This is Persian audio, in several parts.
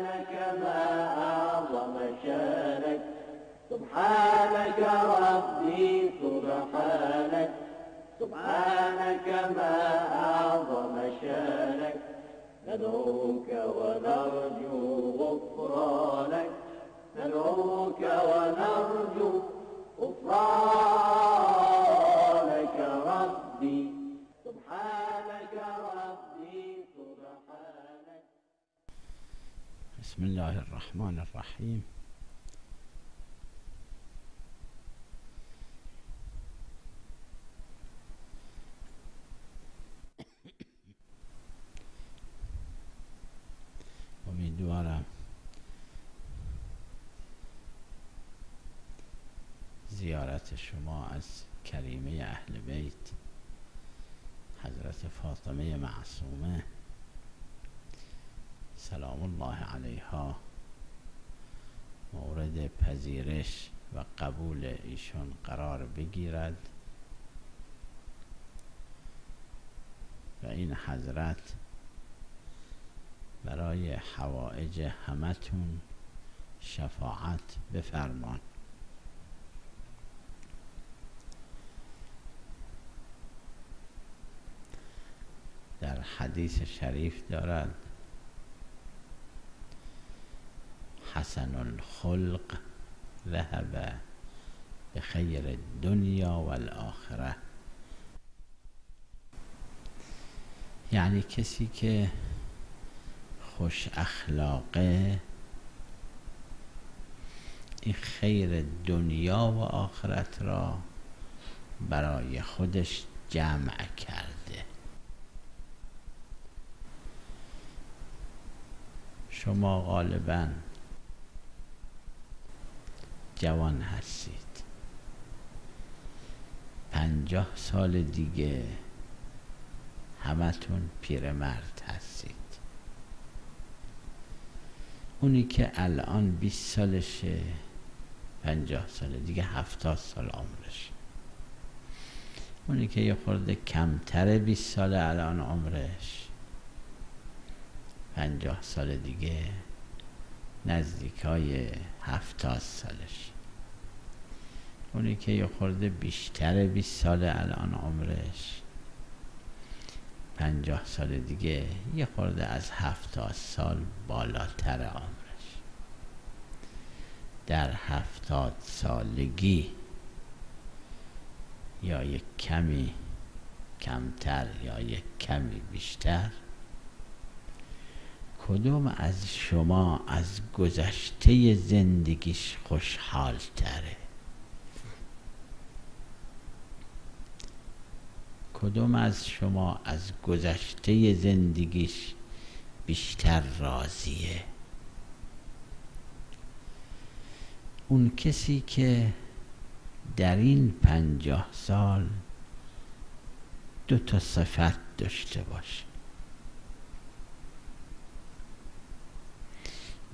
سبحانك ما أعظم شأنك سبحانك ربي سبحانك سبحانك ما أعظم شأنك. ندعوك ونرجو غفرانك ندعوك ونرجو غفرانك. بسم الله الرحمن الرحیم. امیدوارم زیارت شما از کریمه اهل بیت حضرت فاطمه معصومه سلام الله علیها. مورد پذیرش و قبول ایشون قرار بگیرد. و این حضرت برای حوائج همتون شفاعت بفرمان. در حدیث شریف دارد حسن الخلق ذهب به خیر دنیا و الاخره یعنی کسی که خوش اخلاقه این خیر دنیا و آخرت را برای خودش جمع کرده. شما غالبا جوان هستید. پنجاه سال دیگه همتون پیرمرد هستید. اونی که الان 20 سالشه پنجاه سال دیگه هفتاد سال عمرش اونی که یه خورده کمتر 20 سال الان عمرش پنجاه سال دیگه نزدیک های هفتاد سالش. اونی که یه خورده بیشتر 20 سال الان عمرش. پنجاه سال دیگه یه خورده از هفتاد سال بالاتر عمرش. در هفتاد سالگی یا یک کمی کمتر یا یک کمی بیشتر کدوم از شما از گذشته زندگیش خوشحال تره کدوم از شما از گذشته زندگیش بیشتر راضیه؟ اون کسی که در این پنجاه سال دو تا صفت داشته باشه.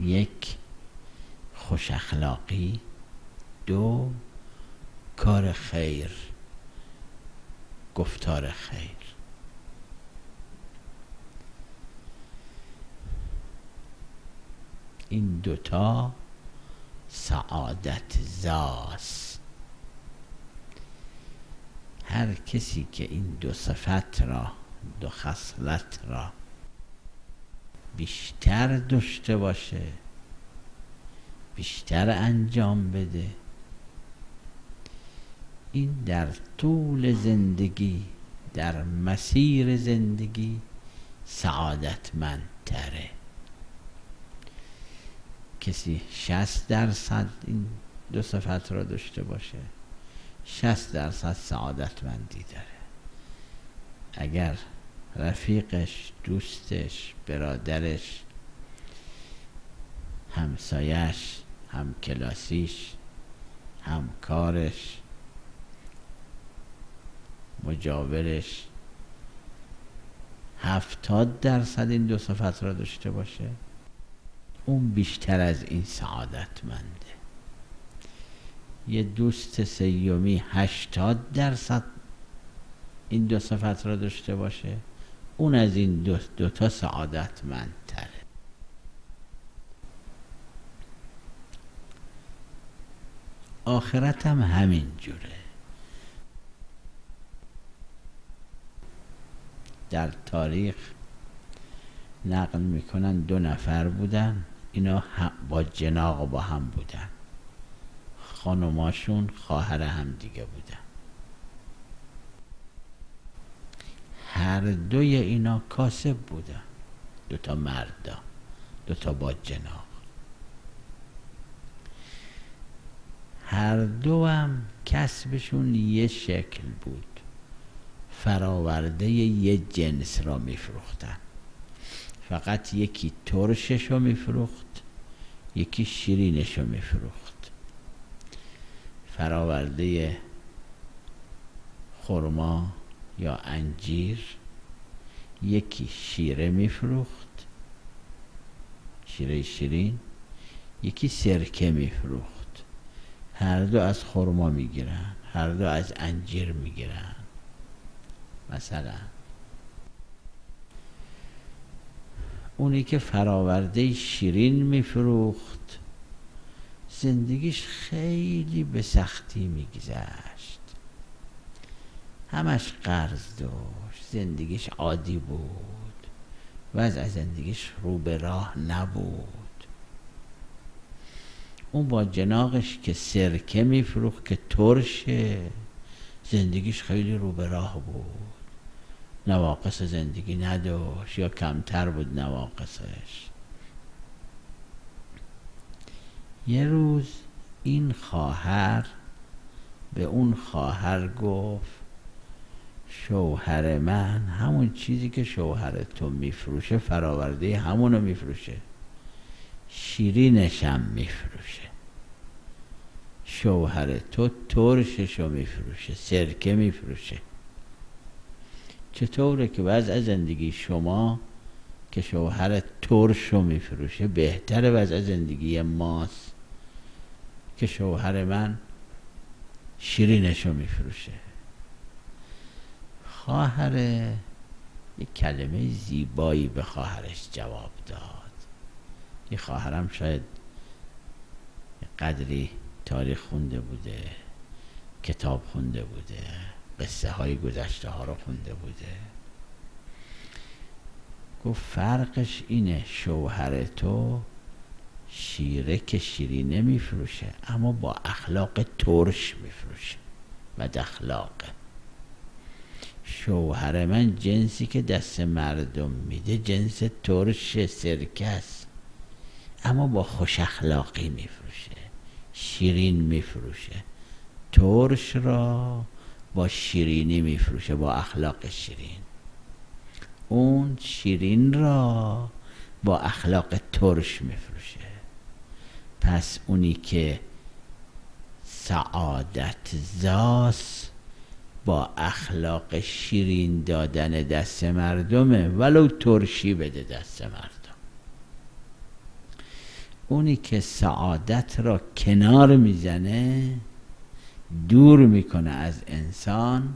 یک خوش اخلاقی دو کار خیر گفتار خیر. این دوتا سعادت زاست. هر کسی که این دو صفت را دو خصلت را بیشتر داشته باشه. بیشتر انجام بده. این در طول زندگی در مسیر زندگی سعادتمندتره. کسی شست درصد این دو صفت را داشته باشه شست درصد سعادتمندی داره. اگر رفیقش دوستش برادرش همسایش همکلاسیش همکارش مجاورش. هفتاد درصد این دو صفت را داشته باشه. اون بیشتر از این سعادتمنده. یه دوست سیومی هشتاد درصد این دو صفت را داشته باشه. اون از این دو, دو تا من آخرت هم همین جوره. در تاریخ نقل می‌کنن دو نفر بودن. اینا با جناق با هم بودن. خانماشون خواهر هم دیگه بودن. هر دوی اینا کاسب بودن. دوتا مردا دوتا با جناق. هر دو هم کسبشون یه شکل بود. فراورده یه جنس را میفروختن. فقط یکی ترشش رو میفروخت یکی شیرینش رو میفروخت. فراورده خرما یا انجیر یکی شیره میفروخت شیره شیرین یکی سرکه میفروخت. هر دو از خرما می‌گیرن هر دو از انجیر می‌گیرن. مثلا اونی که فراورده شیرین میفروخت زندگیش خیلی به سختی میگذشت. همش قرض داشت زندگیش عادی بود. و از زندگیش رو به راه نبود. اون با جناقش که سرکه میفروخت که ترشه زندگیش خیلی رو به راه بود. نواقص زندگی نداشت یا کمتر بود نواقصش. یه روز این خواهر به اون خواهر گفت شوهر من همون چیزی که شوهر تو میفروشه فراورده همونو میفروشه. شیرینشم میفروشه. شوهر تو ترششو میفروشه سرکه میفروشه. چطوره که وضع زندگی شما که شوهر ترش رو میفروشه بهتر وضع زندگی ماست که شوهر من شیرینش رو میفروشه؟ خواهر یک کلمه زیبایی به خواهرش جواب داد. یه خواهرم شاید قدری تاریخ خونده بوده کتاب خونده بوده قصه های گذشته ها رو خونده بوده. گفت فرقش اینه شوهر تو شیره که شیرینه میفروشه اما با اخلاق ترش میفروشه. و اخلاقه. شوهر من جنسی که دست مردم میده جنس ترش سرکه است اما با خوش اخلاقی میفروشه شیرین میفروشه. ترش را با شیرینی میفروشه با اخلاق شیرین. اون شیرین را با اخلاق ترش میفروشه. پس اونی که سعادت زاس با اخلاق شیرین دادن دست مردمه ولو ترشی بده دست مردم. اونی که سعادت را کنار می‌زنه دور می‌کنه از انسان.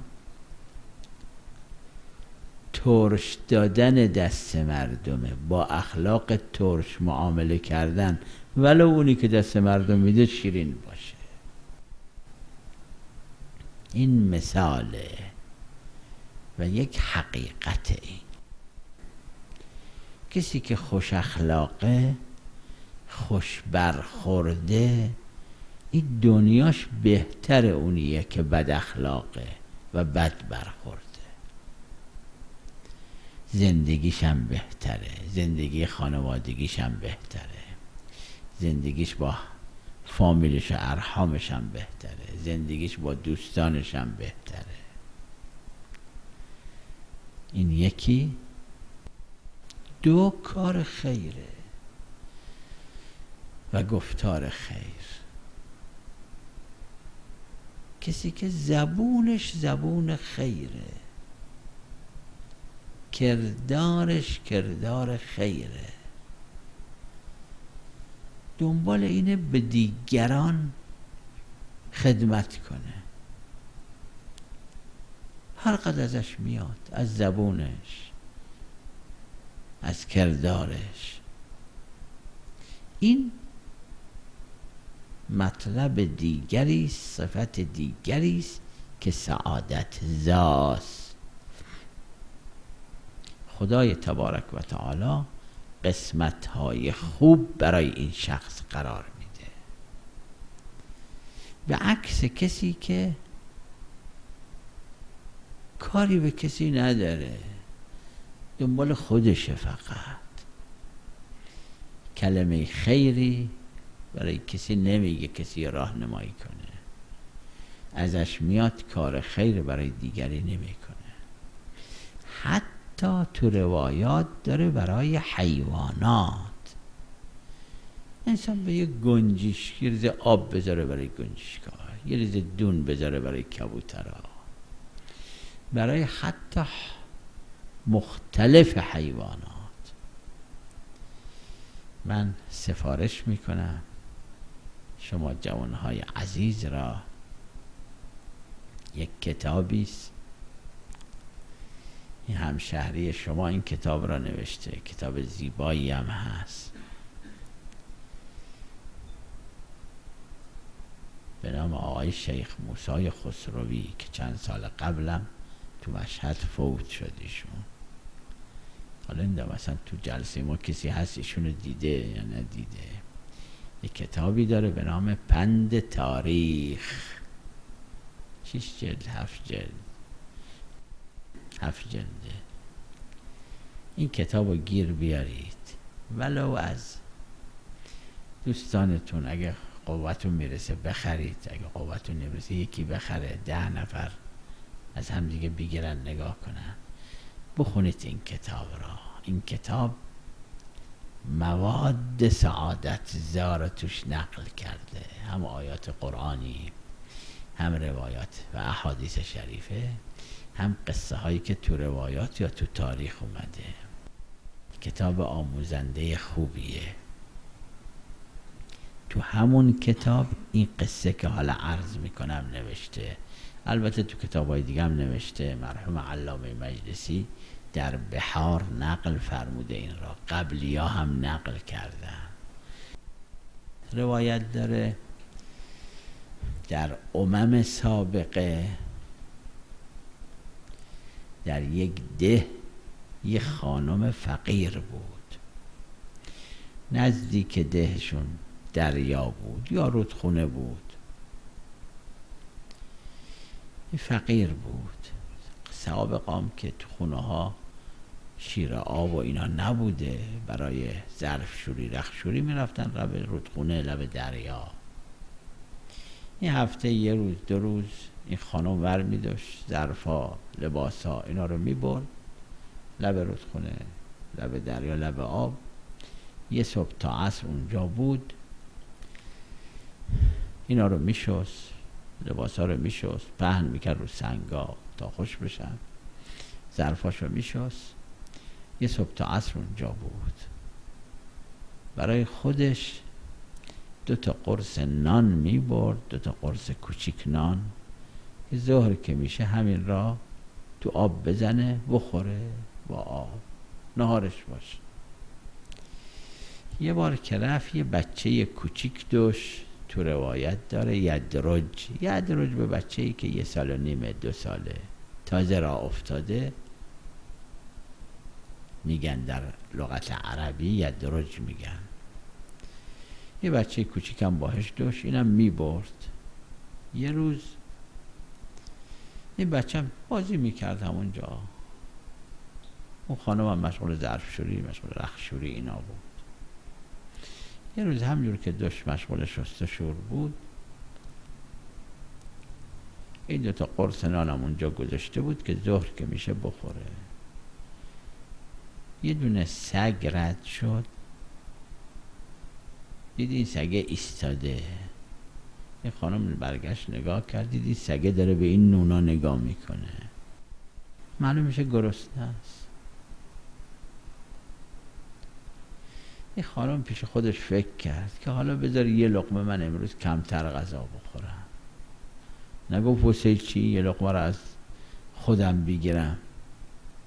ترش دادن دست مردمه با اخلاق ترش معامله کردن. ولو اونی که دست مردم میده شیرین باشه این مثاله و یک حقیقت این. کسی که خوش اخلاقه خوش برخورده این دنیاش بهتر اونیه که بد اخلاقه و بد برخورده. زندگیشم بهتره زندگی خانوادگیشم بهتره. زندگیش با فامیلش و ارحامشم بهتره. زندگیش با دوستانشم بهتره. این یکی دو کار خیره و گفتار خیر. کسی که زبونش زبون خیره کردارش کردار خیره. دنبال اینه به دیگران خدمت کنه. هر قدر ازش میاد از زبونش از کردارش. این مطلب دیگری صفت دیگری است که سعادت زاست. خدای تبارک و تعالی قسمت های خوب برای این شخص قرار میده. به عکس کسی که کاری به کسی نداره دنبال خودشه فقط. کلمه خیری برای کسی نمیگه کسی راهنمایی کنه. ازش میاد کار خیر برای دیگری نمی‌کنه. حتی تو روایات داره برای حیوانات. انسان به یه گنجیش یه آب بذاره برای گنجشکا یه ریز دون بذاره برای کبوترها. برای حتی مختلف حیوانات. من سفارش می‌کنم شما جوانهای عزیز را. یک کتابی است. این همشهری شما این کتاب را نوشته. کتاب زیبایی هم هست. به نام آقای شیخ موسای خسروی که چند سال قبلم تو مشهد فوت شد ایشون حالا این مثلا تو جلسه ما کسی هست ایشون دیده یا ندیده. یک کتابی داره به نام پند تاریخ. شیش جلد هفت جلد. هفت این کتاب رو گیر بیارید. ولو از دوستانتون اگه قوتون می‌رسه بخرید. اگه قوتون نمی‌رسه یکی بخره ده نفر از همدیگه بگیرن نگاه کنن. بخونید این کتاب را این کتاب مواد سعادت زار توش نقل کرده. هم آیات قرآنی هم روایات و احادیث شریفه. هم قصه هایی که تو روایات یا تو تاریخ اومده. کتاب آموزنده خوبیه. تو همون کتاب این قصه که حالا عرض می‌کنم نوشته. البته تو کتاب های دیگه هم نوشته. مرحوم علامه مجلسی در بحار نقل فرموده این را. قبلی ها هم نقل کردن. روایت داره در امم سابقه در یک ده یه خانم فقیر بود. نزدیک دهشون دریا بود یا رودخونه بود. فقیر بود. سابقام که تو خونه ها شیر آب و اینا نبوده. برای ظرف شوری رخ شوری می‌رفتن لب رودخونه لب دریا. این هفته یه روز دو روز این خانم ور می داشت ظرفا لباسا اینا رو می برد لب رودخونه لب دریا لب آب. یه صبح تا عصر اونجا بود. اینا رو می شست لباسا رو می شست پهن می‌کرد رو سنگا تا خوش بشن. ظرفاش رو می شست یه صبح تا عصر اونجا بود. برای خودش دو تا قرص نان می برد دو تا قرص کوچیک نان. ظهر که میشه همین را تو آب بزنه بخوره با آب. نهارش باشه. یه بار که رفت یه بچه کوچیک دوش تو روایت داره یدرج. یدرج به بچه ای که یه سال و نیمه دو ساله تازه را افتاده. میگن در لغت عربی یدرج میگن. یه بچه کوچیکم باهش داشت اینم می‌برد. یه روز این بچم بازی می‌کرد همونجا. اون خانم هم مشغول ظرف شوری مشغول رخ شوری اینا بود. یه روز همجور که داشت مشغول شست شور بود این دوتا قرص نانم اونجا گذاشته بود که ظهر که میشه بخوره. یه دونه سگ رد شد. دیدی این سگه ایستاده. این خانم برگشت نگاه کرد دیدی سگه داره به این نونا نگاه می‌کنه. معلوم میشه گرسنه است. این خانم پیش خودش فکر کرد که حالا بذار یه لقمه من امروز کمتر غذا بخورم. نگو پسه چی؟ یه لقمه رو از خودم بگیرم.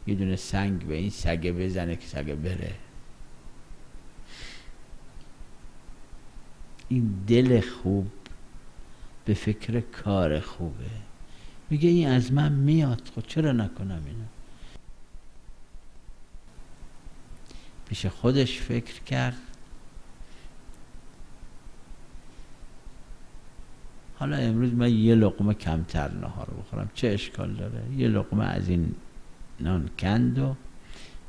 یه دونه سنگ به این سگه بزنه که سگه بره. این دل خوب به فکر کار خوبه. میگه این از من میاد. خب چرا نکنم اینو؟ پیش خودش فکر کرد. حالا امروز من یه لقمه کمتر نهار بخورم. چه اشکال داره؟ یه لقمه از این نان کند و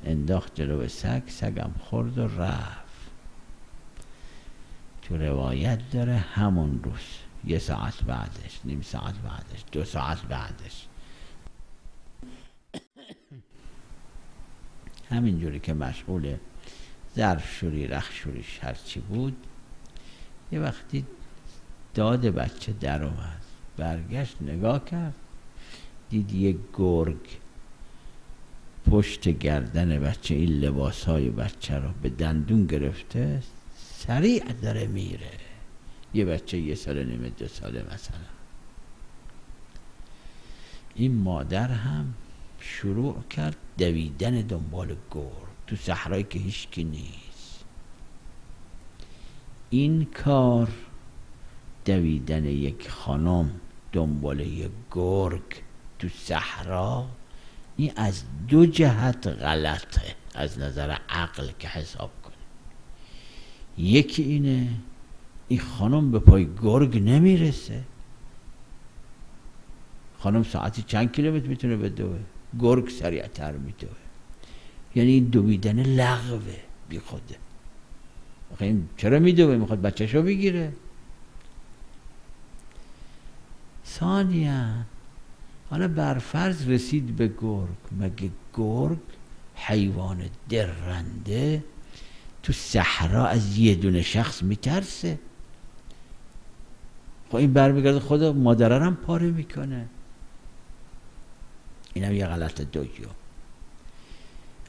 انداخت جلو سگ. سگم خورد و رفت. تو روایت داره همون روز. یه ساعت بعدش نیم ساعت بعدش دو ساعت بعدش. همینجوری که مشغول ظرف شوری رخ شوریش هرچی بود یه وقتی داد بچه در اومد برگشت نگاه کرد دید یه گرگ پشت گردن بچه این لباس های بچه رو به دندون گرفته سریع داره میره. یه بچه یه سال نیمه دو ساله مثلا. این مادر هم شروع کرد دویدن دنبال گرگ تو صحرایی که هیچکی نیست. این کار دویدن یک خانم دنبال یک گرگ تو صحرا این از دو جهت غلطه از نظر عقل که حساب کنه یکی اینه این خانم به پای گرگ نمی‌رسه. خانم ساعتی چند کیلومتر می‌تونه بدوه گرگ سریعتر میدوه یعنی دویدن لغوه بی خوده این چرا میدوه می‌خواد بچهشو بگیره. ثانیا حالا برفرض رسید به گرگ. مگه گرگ حیوان درنده تو صحرا از یه دونه شخص میترسه؟ خب این برمیگرده خود مادره هم پاره می‌کنه. این هم یه غلط دویو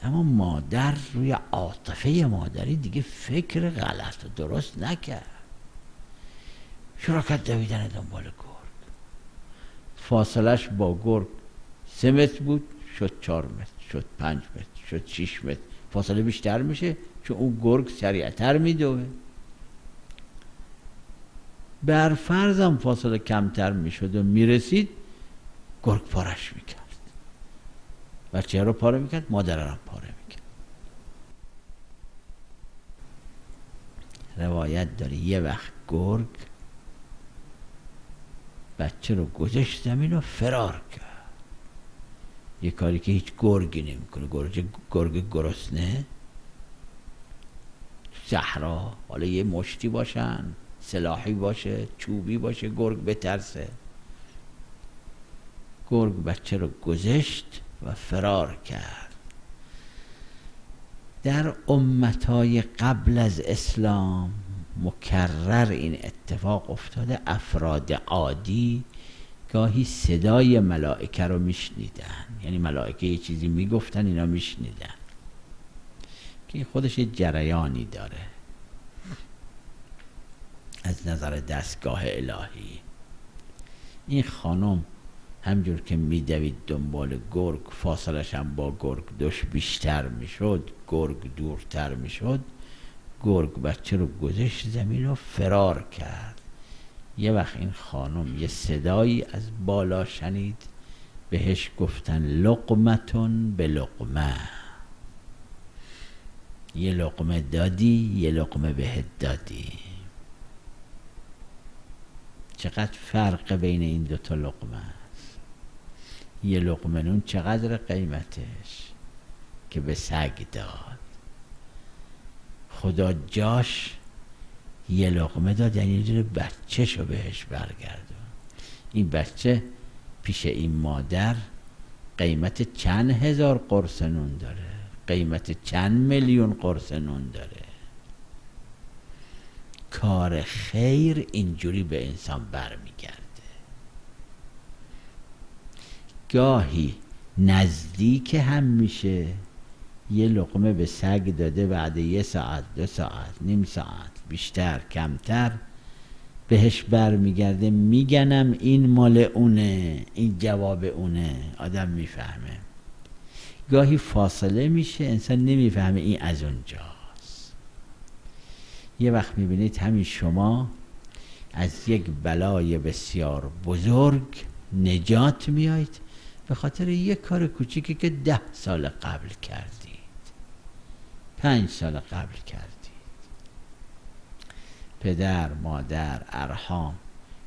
اما مادر روی عاطفه مادری دیگه فکر غلط و درست نکرد. شراکت دویدن دنبال گرگ. فاصلش با گرگ سه متر بود شد چهار متر شد پنج متر شد شیش متر. فاصله بیشتر میشه چون اون گرگ سریعتر میدوه. بر فرضم فاصله کمتر می‌شد و می‌رسید گرگ پارش می‌کرد. بچه رو پاره می‌کرد مادر رو پاره می‌کرد. روایت داره یه وقت گرگ بچه رو گذاشت زمین و فرار کرد. یه کاری که هیچ گرگی نمی‌کنه. گرگ گرگ گرسنه. صحرا حالا یه مشتی باشن. سلاحی باشه چوبی باشه گرگ بترسه. گرگ بچه رو گذشت و فرار کرد. در امتهای قبل از اسلام مکرر این اتفاق افتاده. افراد عادی گاهی صدای ملائکه رو میشنیدن. یعنی ملائکه یه چیزی می‌گفتن اینا میشنیدن. که خودش یه جریانی داره. از نظر دستگاه الهی. این خانم همجور که میدوید دنبال گرگ فاصلش هم با گرگ دوش بیشتر می‌شد گرگ دورتر می‌شد گرگ بچه رو گذشت زمین و فرار کرد. یه وقت این خانم یه صدایی از بالا شنید بهش گفتن لقمتون به لقمه. یه لقمه دادی یه لقمه بهت دادی. چقدر فرق بین این دوتا لقمه است. یه لقمه نون چقدر قیمتش که به سگ داد. خدا جاش یه لقمه داد یعنی یه بچه شو بهش برگردون. این بچه پیش این مادر قیمت چند هزار قرص نون داره؟ قیمت چند میلیون قرص نون داره؟ کار خیر اینجوری به انسان برمیگرده. گاهی نزدیک هم میشه یه لقمه به سگ داده بعد یه ساعت دو ساعت نیم ساعت بیشتر کمتر بهش برمیگرده. میگنم این مال اونه این جواب اونه. آدم می‌فهمه. گاهی فاصله میشه انسان نمی‌فهمه این از اونجاست یه وقت می‌بینید همین شما از یک بلای بسیار بزرگ نجات میایید به خاطر یک کار کوچیکی که ده سال قبل کردید. پنج سال قبل کردید. پدر مادر ارهام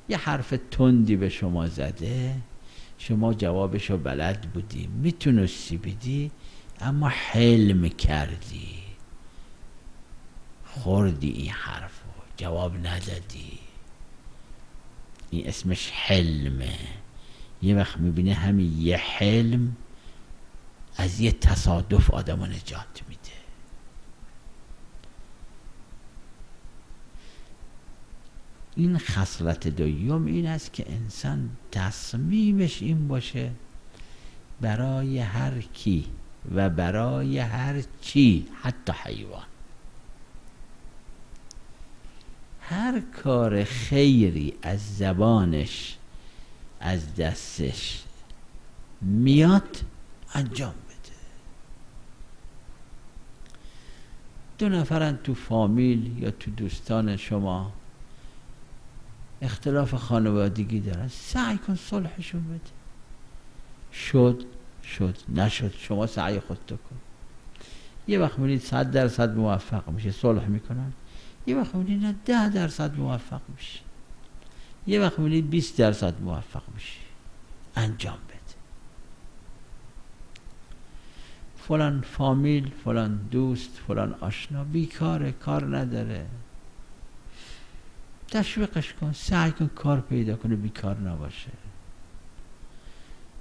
یه حرف تندی به شما زده. شما جوابشو بلد بودی می‌تونستی بدی اما حلم کردی. خوردی این حرفو جواب ندادی. این اسمش حلمه. یه وقت می‌بینه همین یه حلم از یه تصادف آدم نجات میده. این خصلت دوم این است که انسان تصمیمش این باشه برای هر کی و برای هر چی حتی حیوان. هر کار خیری از زبانش از دستش میاد انجام بده. دو نفرن تو فامیل یا تو دوستان شما اختلاف خانوادگی دارن سعی کن صلحشون بده. شد شد نشد شما سعی خودتو کن. یه وقت می‌بینید صد درصد موفق میشه صلح می‌کنن. یه وقت نه ده درصد موفق میشه یه وقت می‌بینید 20 درصد موفق میشه انجام بده. فلان فامیل فلان دوست فلان آشنا بیکاره کار نداره. تشویقش کن سعی کن کار پیدا کنه بیکار نباشه.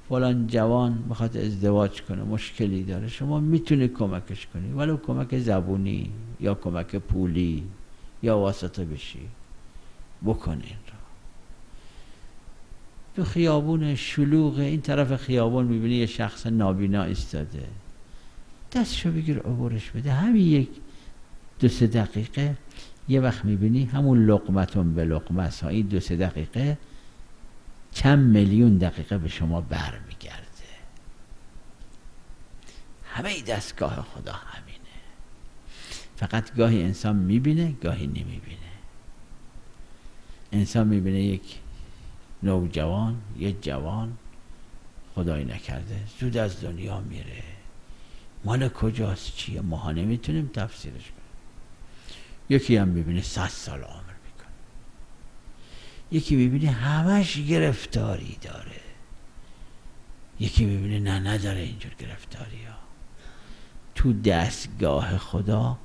فلان جوان می‌خواد ازدواج کنه مشکلی داره. شما می‌تونی کمکش کنی ولو کمک زبونی یا کمک پولی. یا واسطه بشی. بکن این را. تو خیابون شلوغ این طرف خیابون می‌بینی یه شخص نابینا ایستاده. دستشو بگیر عبورش بده. همین یک دو سه دقیقه. یه وقت می‌بینی همون لقمتون به لقمه این دو سه دقیقه چند میلیون دقیقه به شما برمیگرده. همه دستگاه خدا همینه فقط گاهی انسان می‌بینه گاهی نمی‌بینه. انسان می‌بینه یک نوجوان یه جوان خدایی نکرده زود از دنیا میره. مال کجاست؟ چیه؟ ماها نمی‌تونیم تفسیرش کنیم. یکی هم می‌بینه صد سال عمر می‌کنه. یکی می‌بینه همش گرفتاری داره. یکی می‌بینه نه نداره اینجور گرفتاری ها تو دستگاه خدا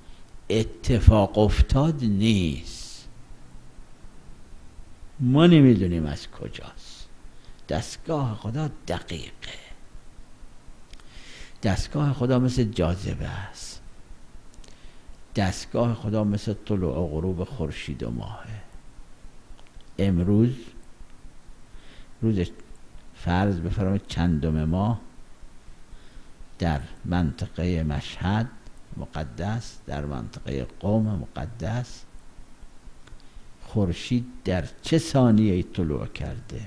اتفاق افتاد نیست. ما نمی‌دونیم از کجاست. دستگاه خدا دقیقه. دستگاه خدا مثل جاذبه است. دستگاه خدا مثل طلوع و غروب خورشید و ماهه. امروز روز فرض بفرمایید چندم ماه در منطقه مشهد مقدس در منطقه قوم مقدس خورشید در چه ثانیه طلوع کرده؟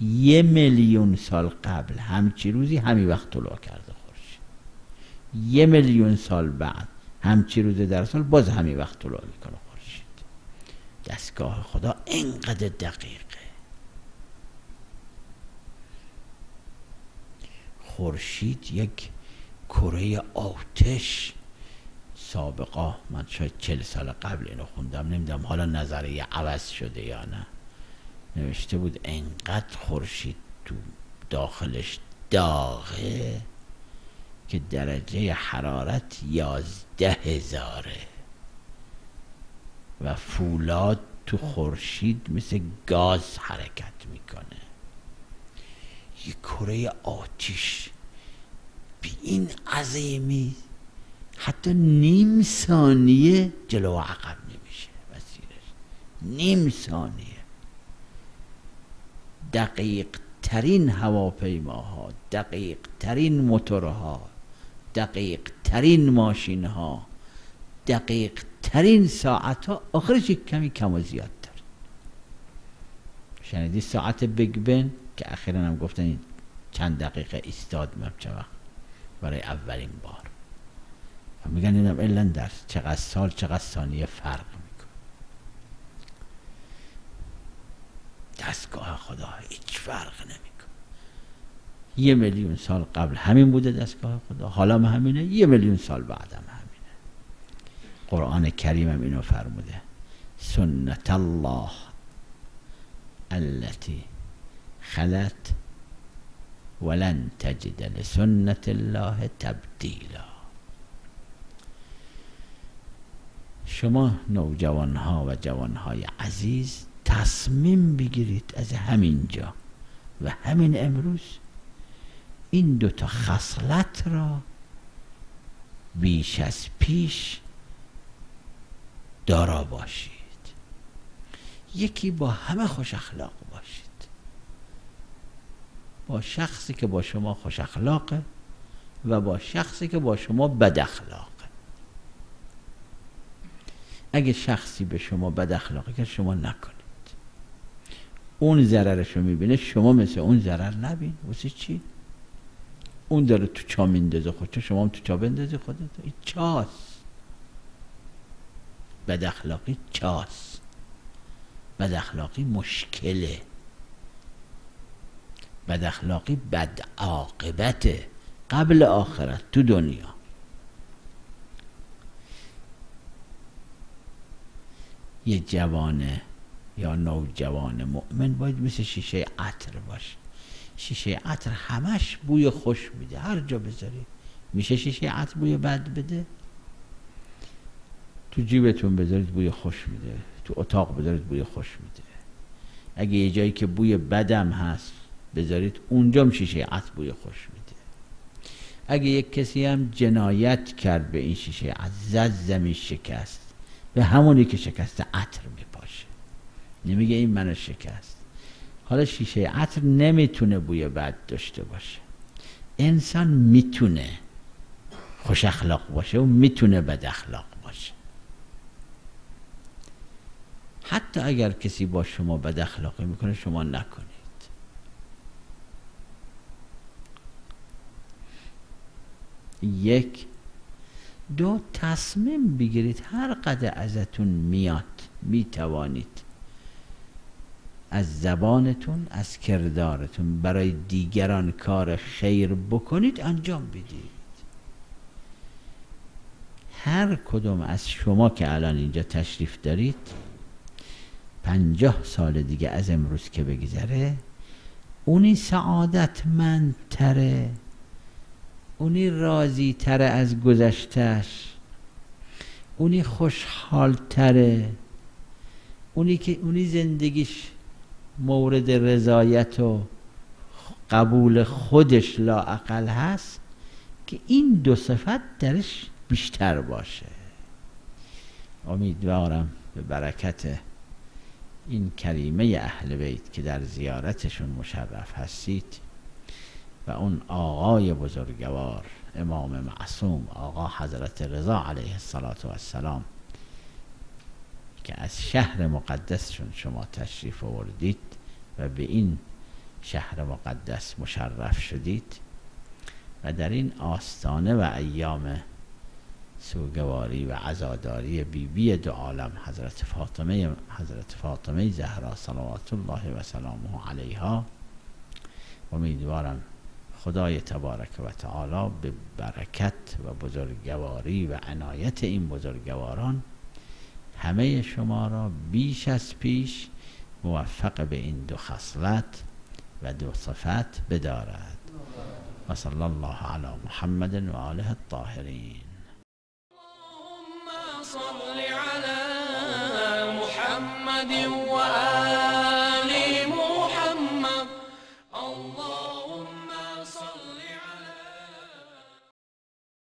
یه میلیون سال قبل همچی روزی همین وقت طلوع کرده خورشید. یه میلیون سال بعد همچی روز در سال باز همین وقت طلوع می‌کنه خورشید. دستگاه خدا اینقدر دقیقه. خورشید یک کره آتش سابقا من شاید چل سال قبل اینو خوندم. نمی‌دونم حالا نظریه عوض شده یا نه. نوشته بود انقدر خورشید تو داخلش داغه که درجه حرارت یازده هزاره. و فولاد تو خورشید مثل گاز حرکت می‌کنه. یه کره آتیش بی این عظیمی حتی نیم ثانیه جلو و عقب نمیشه مسیرش نیم ثانیه. دقیق ترین هواپیماها دقیق ترین موتورها دقیق ترین ماشین ها دقیق ترین ساعت ها آخرش کمی کم و زیاد داره شنیدی ساعت بیگ بن؟ که اخیرا هم گفتن چند دقیقه ایستاد چه وقت؟ برای اولین بار. میگن اینم الا در چقدر سال چقدر ثانیه فرق می‌کنه. دستگاه خدا هیچ فرق نمی‌کنه. یه میلیون سال قبل همین بوده دستگاه خدا. حالا هم همینه. یه میلیون سال بعدم همینه. قرآن کریم هم اینو فرموده. سنت الله التي خلت ولن تجد لسنت الله تبدیلا. شما نوجوان ها و جوان های عزیز تصمیم بگیرید از همینجا و همین امروز این دوتا خصلت را بیش از پیش دارا باشید. یکی با همه خوش اخلاق باشید. با شخصی که با شما خوش اخلاقه و با شخصی که با شما بد اخلاقه. اگه شخصی به شما بد اخلاقه که شما نکنید. اون ضررش رو می‌بینه شما مثل اون ضرر نبین. واسه چی؟ اون داره تو چا میندازه خودتو شما هم تو چا بندازی خودت. این چاست. بد اخلاقی چاست. بد اخلاقی مشکله. بد اخلاقی بد عاقبته. قبل آخرت تو دنیا. یه جوانه یا نوجوان مؤمن باید مثل شیشه عطر باشه. شیشه عطر همش بوی خوش میده. هر جا بذاری. میشه شیشه عطر بوی بد بده؟ تو جیبتون بذارید بوی خوش میده. تو اتاق بذارید بوی خوش میده. اگه یه جایی که بوی بدم هست بذارید اونجا شیشه عطر بوی خوش میده. اگه یک کسی هم جنایت کرد به این شیشه عطر زد زمین شکست. به همونی که شکسته عطر میپاشه. نمیگه این منو شکست. حالا شیشه عطر نمی‌تونه بوی بد داشته باشه. انسان می‌تونه خوش اخلاق باشه و می‌تونه بد اخلاق باشه. حتی اگر کسی با شما بد اخلاقی می‌کنه شما نکنید. یک دو تصمیم بگیرید هر قدر ازتون میاد می‌توانید. از زبانتون از کردارتون. برای دیگران کار خیر بکنید انجام بدید. هر کدوم از شما که الان اینجا تشریف دارید پنجاه سال دیگه از امروز که بگذره اونی سعادتمندتره. اونی راضی تره از گذشتش اونی خوشحال تره اونی که اونی زندگیش مورد رضایت و قبول خودش لاعقل هست که این دو صفت درش بیشتر باشه. امیدوارم به برکت این کریمه اهل بیت که در زیارتشون مشرف هستید و اون آقای بزرگوار امام معصوم آقا حضرت رضا علیه السلام که از شهر مقدسشون شما تشریف آوردید و به این شهر مقدس مشرف شدید و در این آستانه و ایام سوگواری و عزاداری بیبی بی دو عالم حضرت فاطمه حضرت فاطمه زهرا صلوات الله و سلامه علیها امیدوارم خدای تبارک و تعالی به برکت و بزرگواری و عنایت این بزرگواران همه شما را بیش از پیش موفق به این دو خصلت و دو صفت بدارد. و صلی الله علی محمد و آله الطاهرین. محمد